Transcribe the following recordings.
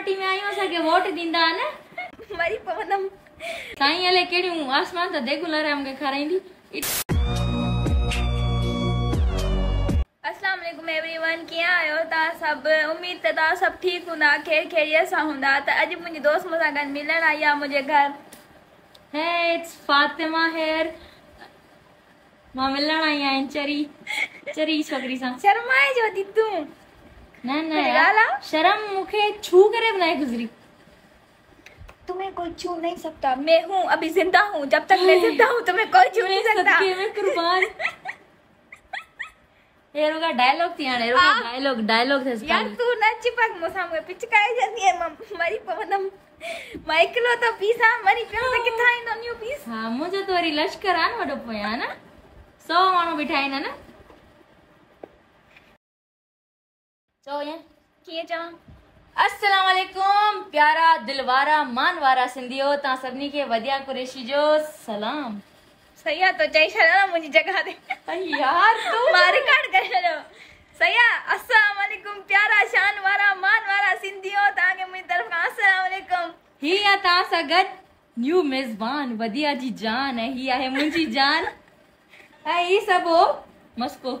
Party में आहियूं असांखे वोट ॾींदा न? मरी पवंदमि साईं अलाए कहिड़ियूं आसमान त देगू लहराए मूंखे खाराईंदी वालेकुम एवरीवन कीअं आहियो तव्हां सभु उमेद त तव्हां सभु ठीकु हूंदा ख़ैर ख़ैरियत सां हूंदा। त अॼु मुंहिंजी दोस्त मूंसां गॾु मिलण आई आहे मुंहिंजे घर। Hey, it's Fatima here. माँ मिलण आई आहियाँ चरी चरी छोकिरी सां। शर्माए जो थी तूं न न ॻाल्हि आहे? शर्म मूंखे छू करे बनाए गुज़री। तुम्हें कोई छू नहीं सकता। मैं हूँ अभी ज़िंदा हूँ। जब तक मैं ज़िंदा हूँ तुम्हें कोई छू नहीं सकता। सदके कुर्बान। डायलॉग थी हाणे रुका हा? डायलॉग डायलॉग थे यार तू न चिपक मूंसां मूंखे पिचकाए जंदी है माँ मरी पवंदमि माँ हिकिलो त पीस मरी पियो त किथां ईंदो न्यू पीस हा मुंहिंजो त वरी लश्कर आहे न वॾो पोयां न। सौ माण्हू बीठा आहिनि न। कीअं चवां अस्सलाम प्यारा दिलवारा मान वारा सिंधियो तव्हां सभिनी खे वदिया कुरेशी जो सलाम। सही आहे तो चई छॾियो न मुंहिंजी जॻह ते यार तू। माँ रिकॉर्ड करे छॾियो सही आहे अस्सलाम वालेकुम प्यारा शान वारा मान वारा सिंधियो तव्हांखे मुंहिंजी तरफ़ खां अस्सलाम वालेकुम ही आहे तव्हां सां गॾु न्यू मेज़बान वदिया जी जान ऐं ही आहे मुंहिंजी जान। ऐं ही सभु हो मस्को।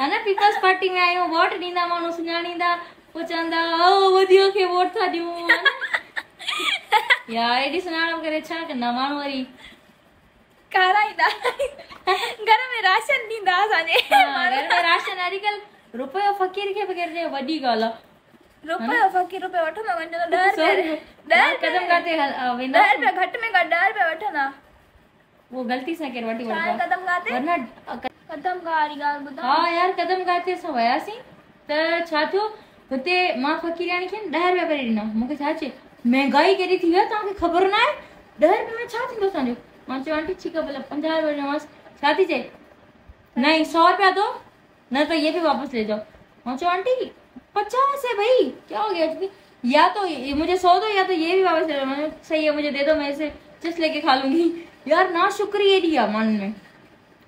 हा न पीपल्स पार्टी में आहियूं वोट ॾींदा माण्हू सुञाणींदा पोइ चवंदा ओ वधियो खे वोट था ॾियूं या एॾी सुञाणप करे छा कंदा माण्हू वरी खाराईंदा घर में राशन ॾींदा असांजे घर में राशन अॼुकल्ह रुपयो फ़क़ीर खे बग़ैर जे वॾी ॻाल्हि आहे रुपयो फ़क़ीर रुपयो वठंदा वञो त ॾह रुपया। ॾह कदम काथे वेंदा ॾह रुपया घटि में घटि ॾह रुपया वठंदा उहो ग़लती सां केरु कदम गाते वरना कदम हा यार, कदम काथे असां वियासीं त छा थियो माँ फ़क़ीराणी खे ॾह रुपया पहिरीं ॾिना मूंखे थी ख़बर न में छा थींदो असांजो माँ आंटी भले पंजाह रुपया नहीं, सौ रुपया दो। न तो ये भी वापस ले जाओ। मैं आंटी, पचास है भाई। क्या हो गया? या तो मुझे सौ दो, या तो ये भी वापस ले जाओ। सही है, मुझे दे दो, मैं इसे चिप्स लेके खा लूँगी। यार, ना शुक्रिया दिया मन में।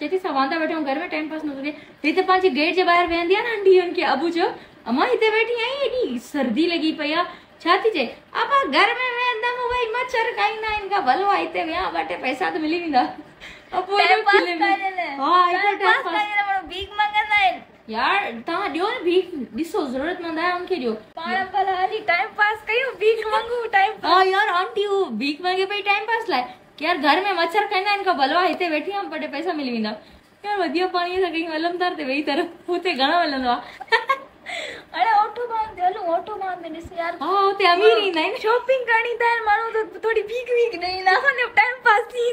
चए थी असां वांदा घर में टाइम पास नथो थिए हिते पंहिंजे गेट जे ॿाहिरि वेहंदी आहे न आंटी हुनखे अबू चयो अमां हिते वेठी आहीं एॾी सर्दी लॻी पई आहे छा थी चए अबा घर में वेहंदमि भई मच्छर खाईंदा आहिनि का भलो आहे हिते विया ॿ टे पैसा त मिली वेंदा आहिनि यार तव्हां ॾियो न भीख? ॾिसो ज़रूरतमंद आहे उनखे ॾियो पाण भला हली टाइम पास कयूं भीख मंगू टाइम हा यार आंटी हू भीख मांगे पई टाइम पास लाइ की यार घर में मच्छर खाईंदा इनका बलवा हिते वेठी आहियाँ ॿ पैसा मिली वेंदा यार वधिया पाणीअ सां कहीं हलमदार ते वेही तर हुते घणो हलंदो आहे अरे ऑटो बाँध दे हलो ऑटो बाँध दे ॾिस यार हा हुते अमीर ईंदा आहिनि शॉपिंग करणी त माण्हू त थोरी भीख वीख ॾींदा असांजो टाइम पास थी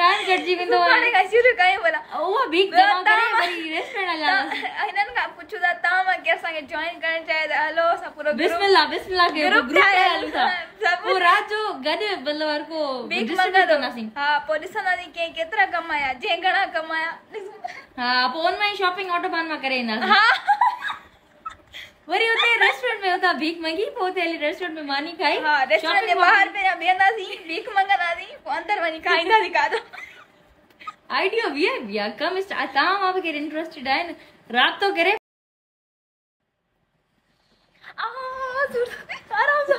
कटजी वेंदो पाणे आहे खां शुरू कयूं उहा भीख ॿियो जमा करे वरी रेस्टोरेंट हलिया तव्हां- हिननि खां पुछूं था तव्हां माँ केरु असांखे जॉइन करणु चाहे हलो असां पूरो बिस्मिल्लाह बिस्मिल्लाह के ग्रुप सभु पोइ राति जो मतलब हर को distribute मंगंदो कंदासीं हा पोइ ॾिसंदासीं कंहिं केतिरा कमाया जंहिं घणा कमाया हा पोइ ऑनलाइन शॉपिंग ऑटोबान माँ करे ईंदासीं हा वरी हुते रेस्टोरेंट में हुतां भीख मंगी पोइ हुते रेस्टोरेंट में मानी खाई हा रेस्टोरेंट जे shopping ॿाहिरि पहिरियाँ बीहंदासीं भीख मंगंदासीं अंदरि वञी खाईंदासीं खाधो आइडियो आहे वी आहे कम स्टार्ट तव्हां माँ बि केरु इंटरेस्टेड आहिनि राब्तो करे आ, सूर- आराम सां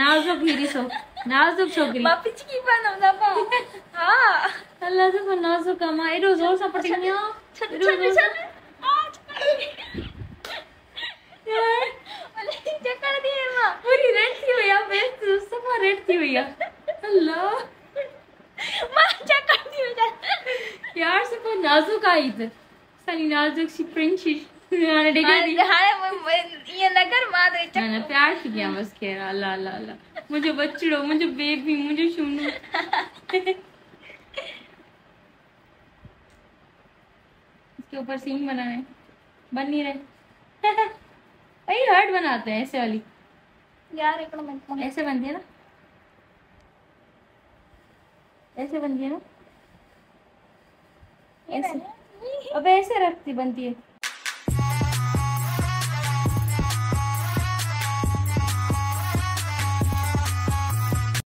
नाज़ुक ही ॾिसो नाज़ुक छोकिरी माँ पिचकी पाईंदमि दफ़ा हा अलाह जो नाज़ुक आहे माँ एॾो ज़ोर सां पटी आहियाँ छॾ छॾ छॾ आ, छॾ। यार अलाए, चकर थी वई माँ पूरी रेड थी वई आहे बेस थी आहे अल्लाह थी यार सफ़ा नाज़ुक आई त असांजी नाज़ुक सी प्रिंशिश हाणे ॾेखारी हाणे हाणे मु- मु- ईअं न कर माँ त न चकर न प्यार थी कयां बसि ख़ैर अल्लाह अल्लाह अल्लाह। मुंहिंजो बचिड़ो मुंहिंजो बेबी मुंहिंजो शूनू इसके ऊपर सींग बनाना है। बन नहीं रहे। वही हर्ट बनाते हैं ऐसे वाली। यार हिकिड़ो मिंट ऐसे बनती है ना। ऐसे बनती है ना? ऐसे। अबे ऐसे रखती बनती है।